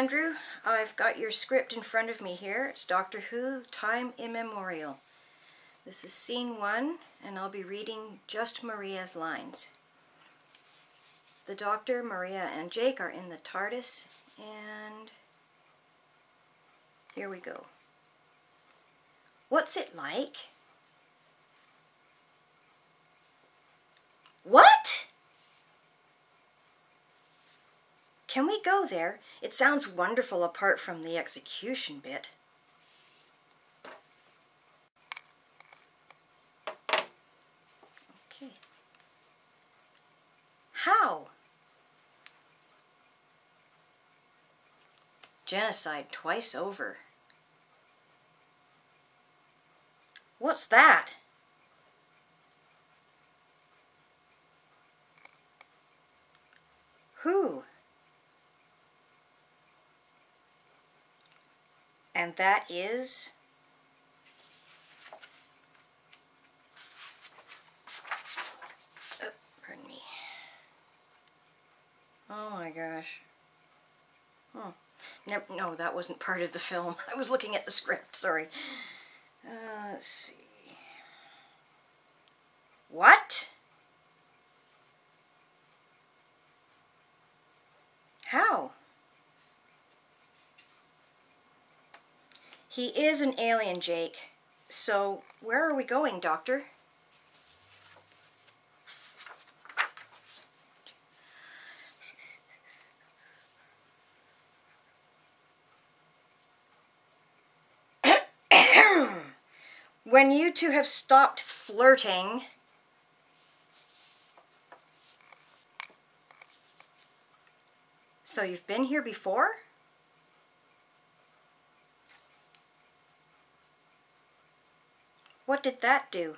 Andrew. I've got your script in front of me here. It's Doctor Who, Time Immemorial. This is scene one, and I'll be reading just Maria's lines. The Doctor, Maria, and Jake are in the TARDIS, and here we go. What's it like? What? Can we go there? It sounds wonderful apart from the execution bit. Okay. How? Genocide twice over. What's that? Who? And that is oh, pardon me. Oh my gosh. Oh. No, no, that wasn't part of the film. I was looking at the script, sorry. Uh, let's see. What? How? He is an alien, Jake. So, where are we going, Doctor? when you two have stopped flirting... So you've been here before? What did that do?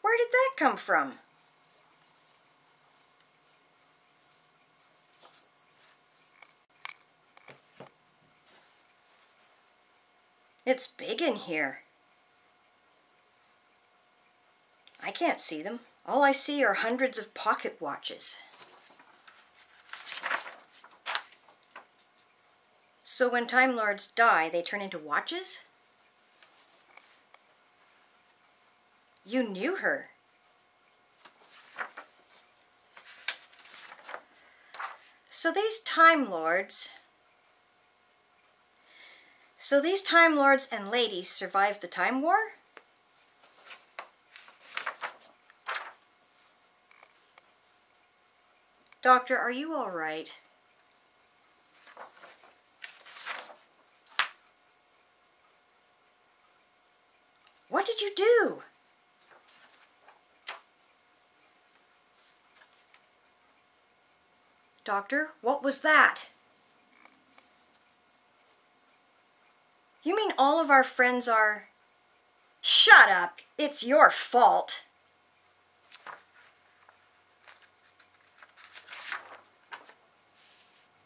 Where did that come from? It's big in here. I can't see them. All I see are hundreds of pocket watches. So when Time Lords die, they turn into watches? You knew her. So these Time Lords... So these Time Lords and ladies survived the Time War? Doctor, are you all right? What did you do? Doctor, what was that? You mean all of our friends are... Shut up! It's your fault!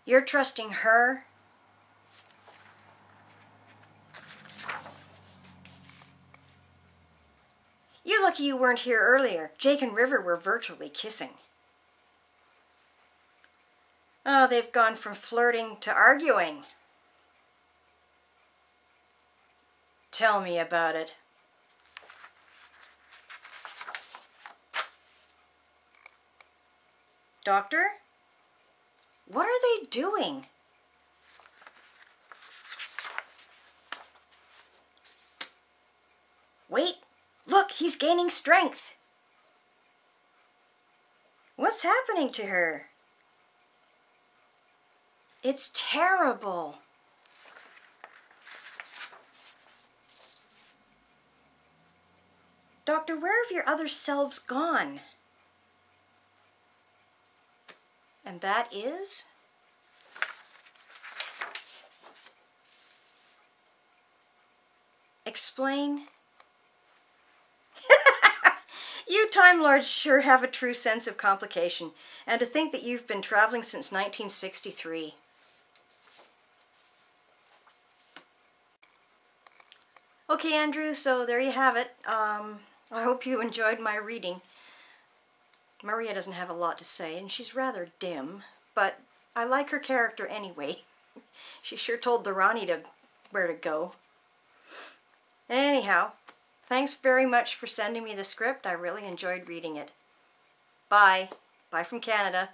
You're trusting her? You lucky you weren't here earlier. Jake and River were virtually kissing. Oh, they've gone from flirting to arguing. Tell me about it. Doctor? What are they doing? Wait, look, he's gaining strength. What's happening to her? It's terrible. Doctor, where have your other selves gone? And that is? Explain. you Time Lords sure have a true sense of complication, and to think that you've been traveling since 1963. Okay, Andrew, so there you have it. Um, I hope you enjoyed my reading. Maria doesn't have a lot to say, and she's rather dim, but I like her character anyway. she sure told the Rani to where to go. Anyhow, thanks very much for sending me the script. I really enjoyed reading it. Bye. Bye from Canada.